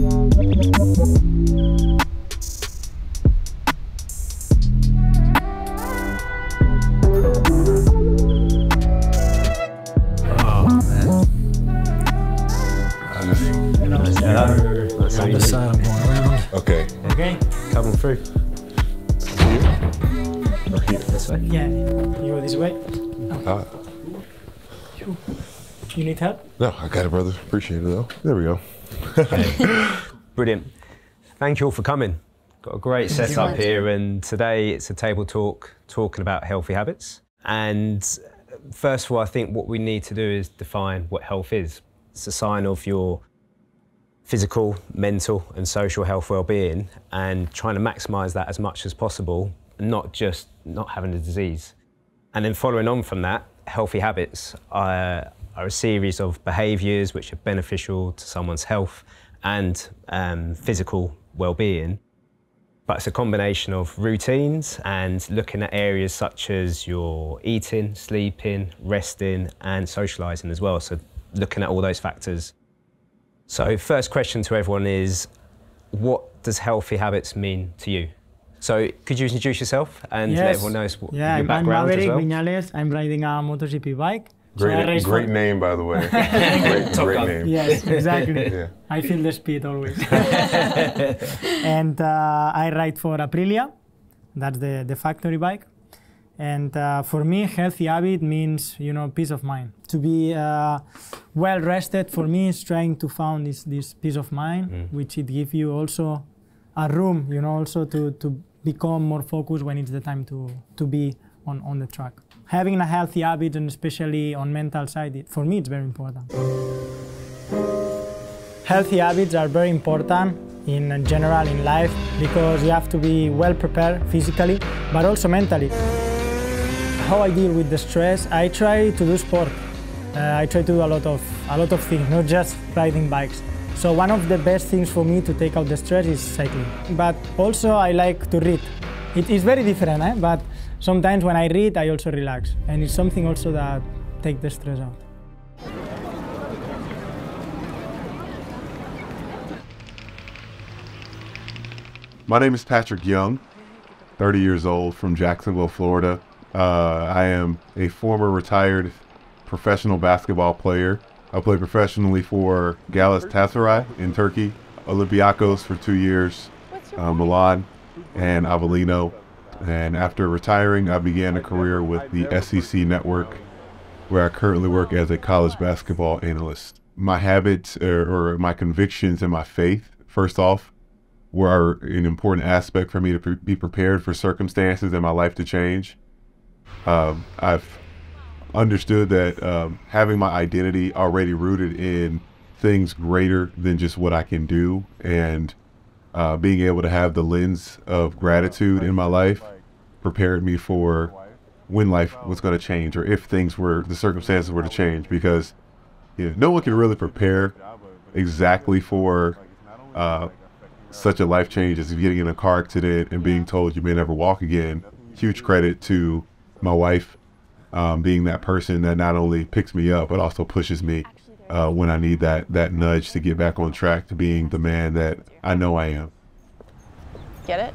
Thank you. You need help? no, I got it, brother. Appreciate it, though. There we go. Brilliant. Thank you all for coming. Got a great setup here, and today it's a table talk talking about healthy habits. And uh, first of all, I think what we need to do is define what health is. It's a sign of your physical, mental, and social health well-being, and trying to maximise that as much as possible, not just not having a disease. And then following on from that, healthy habits are, are a series of behaviours which are beneficial to someone's health and um, physical well-being. But it's a combination of routines and looking at areas such as your eating, sleeping, resting, and socialising as well. So looking at all those factors. So first question to everyone is, what does healthy habits mean to you? So could you introduce yourself and let Yes. everyone know Yeah, your I'm background as Maverick well? Viñales. I'm riding a MotoGP bike. So I Great, race great name, by the way. great great name. Yes, exactly. Yeah. I feel the speed always. and uh, I ride for Aprilia. That's the, the factory bike. And uh, for me, healthy habit means, you know, peace of mind. To be uh, well rested for me is trying to find this, this peace of mind, which it gives you also a room, you know, also to, to become more focused when it's the time to, to be on, on the track. Having a healthy habit, and especially on mental side, for me, it's very important. Healthy habits are very important in general in life because you have to be well prepared physically but also mentally. How I deal with the stress, I try to do sport. Uh, I try to do a lot of a lot of things, not just riding bikes. So one of the best things for me to take out the stress is cycling. But also I like to read. It is very different, eh? but sometimes when I read I also relax and it's something also that take the stress out. My name is Patric Young, 30 years old from Jacksonville, Florida. Uh, I am a former retired professional basketball player. I played professionally for Galatasaray in Turkey, Olympiacos for two years, uh, Milan, and Avellino. And after retiring, I began a career with the SEC Network, where I currently work as a college basketball analyst. My habits or, or my convictions and my faith, first off, were an important aspect for me to pre- be prepared for circumstances in my life to change. Um, I've understood that um, having my identity already rooted in things greater than just what I can do and uh, being able to have the lens of gratitude in my life prepared me for when life was going to change or if things were, the circumstances were to change because you know, no one can really prepare exactly for uh, such a life change as getting in a car accident and being told you may never walk again. Huge credit to my wife um, being that person that not only picks me up but also pushes me uh, when I need that that nudge to get back on track to being the man that I know I am. Get it?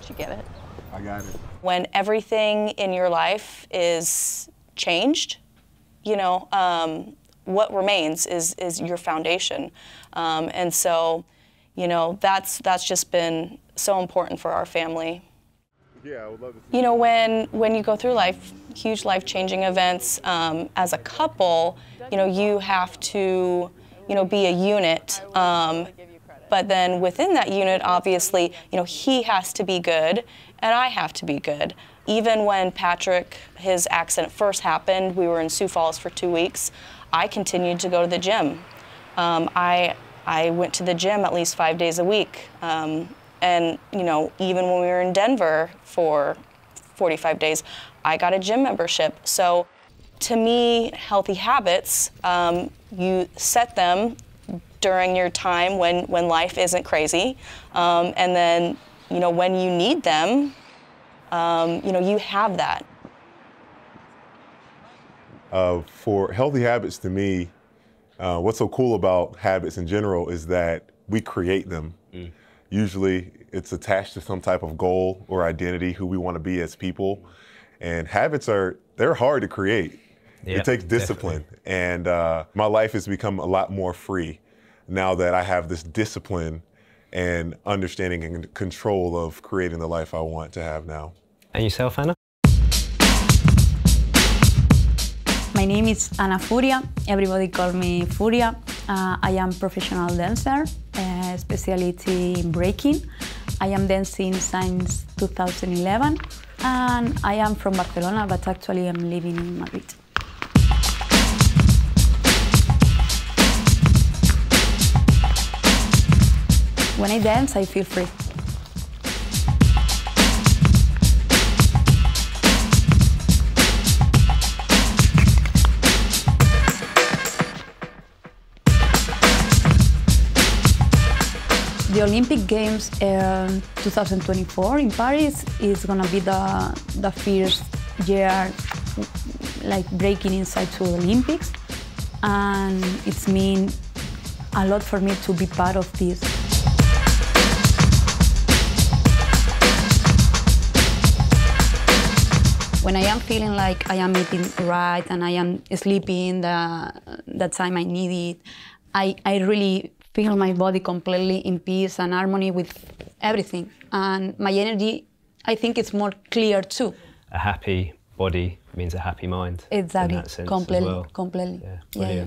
Did you get it? I got it. When everything in your life is changed, you know, um, what remains is is your foundation, um, and so, you know, that's that's just been so important for our family. Yeah, I would love to You know, when when you go through life, huge life-changing events, um, as a couple, you know, you have to, you know, be a unit. Um, but then within that unit, obviously, you know, he has to be good, and I have to be good. Even when Patric, his accident first happened, we were in Sioux Falls for two weeks. I continued to go to the gym. Um, I I went to the gym at least five days a week. Um, and you know, even when we were in Denver for 45 days, I got a gym membership. So, to me, healthy habits, um, you set them during your time when, when life isn't crazy. Um, and then, you know, when you need them, um, you know, you have that. Uh, for healthy habits, to me, uh, what's so cool about habits in general is that we create them. Mm. Usually, it's attached to some type of goal or identity, who we want to be as people. And habits are they're hard to create. Yep, it takes discipline, definitely. and uh, my life has become a lot more free now that I have this discipline and understanding and control of creating the life I want to have now. And yourself, Ana? My name is Ana Furia. Everybody call me Furia. Uh, I am professional dancer, uh, specialty in breaking. I am dancing since 2011, and I am from Barcelona, but actually I'm living in Madrid. When I dance, I feel free. The Olympic Games um, in 2024 in Paris is gonna be the, the first year like breaking inside to Olympics and it's mean a lot for me to be part of this. When I am feeling like I am eating right and I am sleeping the, the time I need it, I, I really feel my body completely in peace and harmony with everything. And my energy, I think it's more clear too. A happy body means a happy mind. Exactly. completely. Well. Completely. Yeah. Yeah, yeah.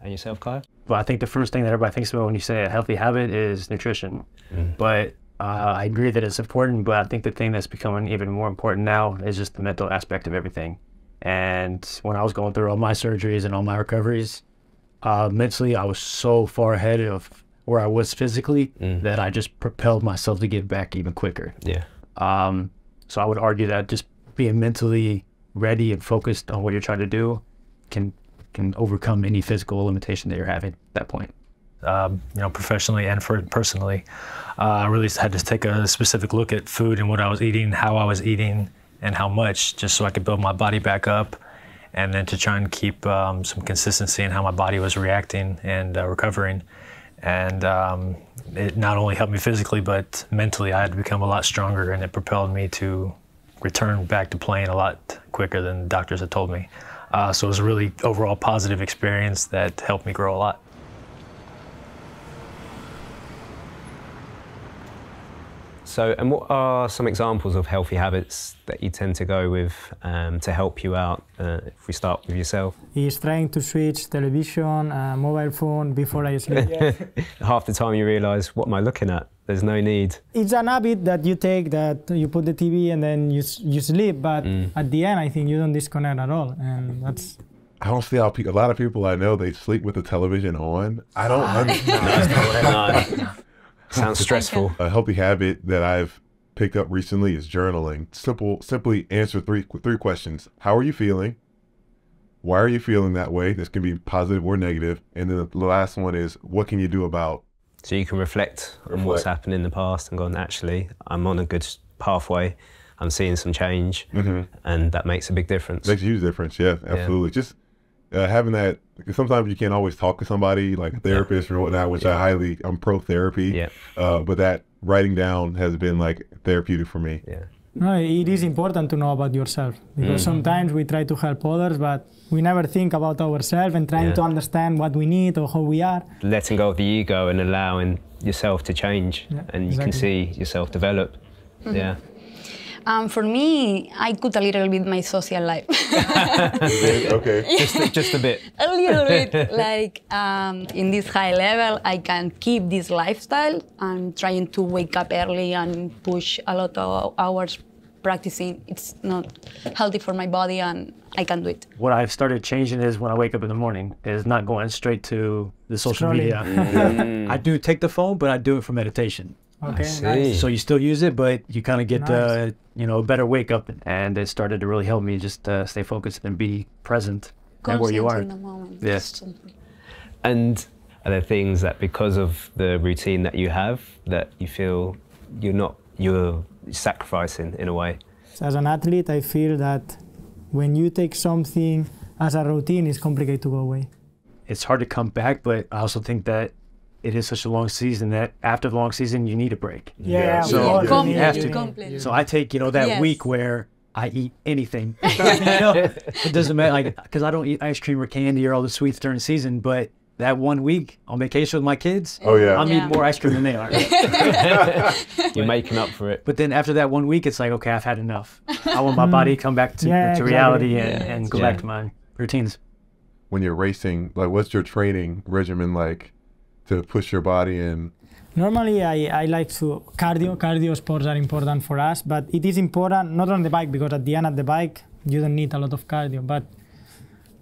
And yourself, Kyle? Well, I think the first thing that everybody thinks about when you say a healthy habit is nutrition. Mm. But uh, I agree that it's important, but I think the thing that's becoming even more important now is just the mental aspect of everything. And when I was going through all my surgeries and all my recoveries, uh, mentally, I was so far ahead of where I was physically mm. that I just propelled myself to get back even quicker. Yeah. Um, so I would argue that just being mentally ready and focused on what you're trying to do can can overcome any physical limitation that you're having at that point. Um, you know, professionally and for personally, uh, I really had to take a specific look at food and what I was eating, how I was eating, and how much, just so I could build my body back up and then to try and keep um, some consistency in how my body was reacting and uh, recovering. And um, it not only helped me physically, but mentally, I had to become a lot stronger, and it propelled me to return back to playing a lot quicker than doctors had told me. Uh, so it was a really overall positive experience that helped me grow a lot. So, and what are some examples of healthy habits that you tend to go with um, to help you out? Uh, if we start with yourself, he's trying to switch television, uh, mobile phone before I sleep. Half the time you realise, what am I looking at? There's no need. It's an habit that you take that you put the TV and then you you sleep, but mm. at the end, I think you don't disconnect at all, and that's. I don't see how pe- a lot of people I know they sleep with the television on. I don't understand. Sounds stressful. A healthy habit that I've picked up recently is journaling. Simple, simply answer three three questions. How are you feeling? Why are you feeling that way? This can be positive or negative. And then the last one is what can you do about? So you can reflect, reflect. on what's happened in the past and gone, actually, I'm on a good pathway. I'm seeing some change, mm-hmm. and that makes a big difference. Makes a huge difference, yeah, absolutely. Yeah. Just uh, having that because sometimes you can't always talk to somebody like a therapist or whatnot, which yeah. I highly I'm pro therapy. Yeah. Uh, but that writing down has been like therapeutic for me. Yeah. No, it is important to know about yourself because mm. sometimes we try to help others, but we never think about ourselves and trying yeah. to understand what we need or how we are. Letting go of the ego and allowing yourself to change, and you exactly. can see yourself develop. Mm-hmm. Yeah. Um, for me, I cut a little bit my social life. okay. Just, just a bit. a little bit. Like um, in this high level, I can keep this lifestyle. I'm trying to wake up early and push a lot of hours practicing. It's not healthy for my body, and I can do it. What I've started changing is when I wake up in the morning, is not going straight to the social media. Mm. I do take the phone, but I do it for meditation. Okay, nice. So you still use it, but you kind of get nice. uh, you know a better wake up, and it started to really help me just uh, stay focused and be present and where you are. In the moment. Yes. And Are there things that because of the routine that you have that you feel you're not you're sacrificing in a way? As an athlete, I feel that when you take something as a routine, it's complicated to go away. It's hard to come back, but I also think that it is such a long season that after the long season, you need a break. Yeah, So of course, you have to. you Completely. So I take, you know, that Yes. week where I eat anything. You know? It doesn't matter, like, because I don't eat ice cream or candy or all the sweets during the season, but that one week on vacation with my kids, Oh yeah. I'm Yeah. eating more ice cream than they are. You're making up for it. But then after that one week, it's like, okay, I've had enough. I want my mm. body to come back to, Yeah, to exactly. reality and, and go Yeah. back to my routines. when you're racing, like what's your training regimen like to push your body in? Normally, I, I like to cardio. Cardio sports are important for us, but it is important not on the bike because at the end of the bike you don't need a lot of cardio. But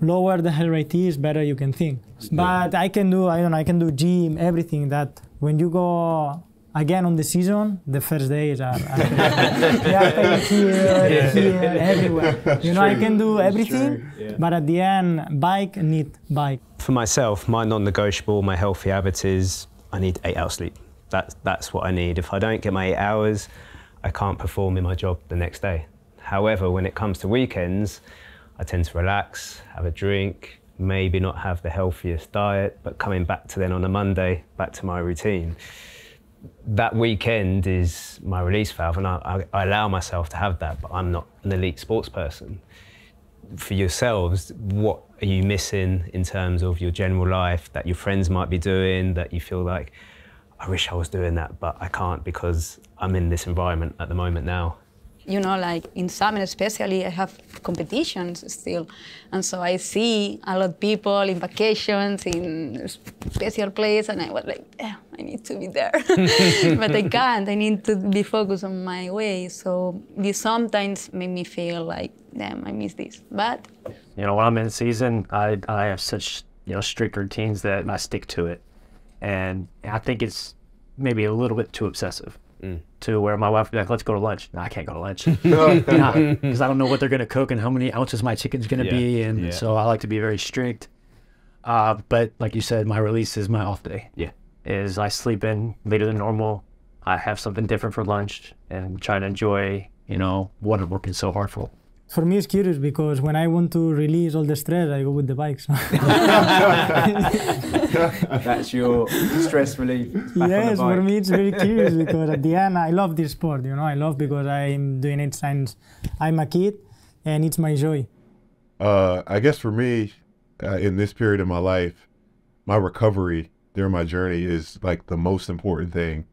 lower the heart rate is, better you can think. But I can do I don't know I can do gym everything that when you go again on the season, the first days are, are yeah, pain here, here, everywhere. You know I can do everything, but at the end, bike need bike. For myself, my non-negotiable, my healthy habit is I need eight hours sleep. That's that's what I need. If I don't get my eight hours, I can't perform in my job the next day. However, when it comes to weekends, I tend to relax, have a drink, maybe not have the healthiest diet, but coming back to then on a Monday, back to my routine. That weekend is my release valve, and I, I, I allow myself to have that, but I'm not an elite sports person for yourselves, what are you missing in terms of your general life that your friends might be doing that you feel like, I wish I was doing that, but I can't because I'm in this environment at the moment now? You know, like in summer especially, I have competitions still. And so I see a lot of people in vacations, in special place, and I was like, yeah, I need to be there. but I can't, I need to be focused on my way. So this sometimes make me feel like, damn, I miss this. But You know, when I'm in season, I, I have such, you know, strict routines that I stick to it. And I think it's maybe a little bit too obsessive to where my wife would be like, let's go to lunch. No, I can't go to lunch. Because I don't know what they're going to cook and how many ounces my chicken's going to Yeah, be. And yeah. so I like to be very strict. Uh, but like you said, my release is my off day. Yeah. Is I sleep in later than normal. I have something different for lunch and try to enjoy, you know, what I'm working so hard for. For me, it's curious because when I want to release all the stress, I go with the bikes. So. That's your stress relief. Back yes, on the for me, it's very curious because at the end, I love this sport. You know, I love because I'm doing it since I'm a kid, and it's my joy. Uh, I guess for me, uh, in this period of my life, my recovery during my journey is like the most important thing.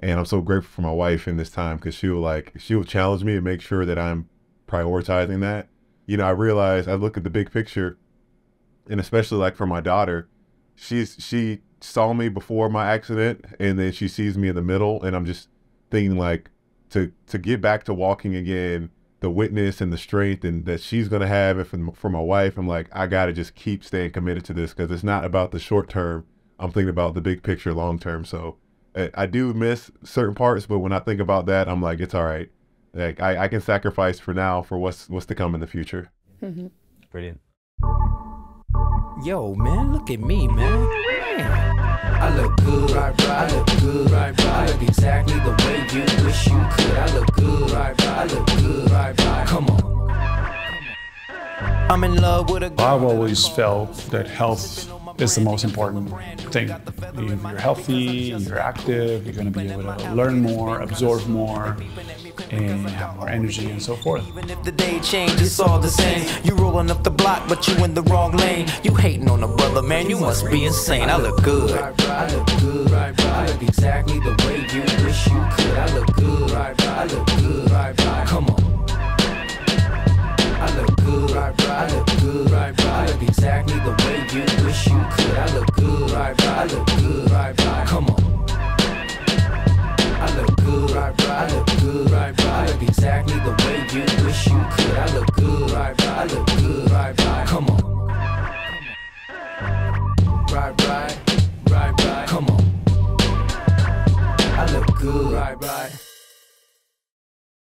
And I'm so grateful for my wife in this time because she will like she will challenge me and make sure that I'm prioritizing that. You know, I realize I look at the big picture, and especially like for my daughter, she's she saw me before my accident, and then she sees me in the middle, and I'm just thinking like to to get back to walking again the witness and the strength and that she's going to have it for, for my wife i'm like i got to just keep staying committed to this because it's not about the short term. I'm thinking about the big picture long term. So I, I do miss certain parts but when i think about that i'm like it's all right like I, I can sacrifice for now for what's what's to come in the future mm-hmm. Brilliant. Yo, man, look at me, man. Man, I look good, I look good, I look exactly the way you wish you could. I look good, I look good, come on. I'm in love with a girl. I've always felt that health is the most important thing. If you're healthy, you're active, you're going to be able to learn more, absorb more, and have more energy and so forth. Even if the day change, it's all the same. You rolling up the block, but you in the wrong lane. You hating on a brother, man, you must be insane. I look good. I look good. I look exactly the way you wish you could. I look good. I look good. Come on.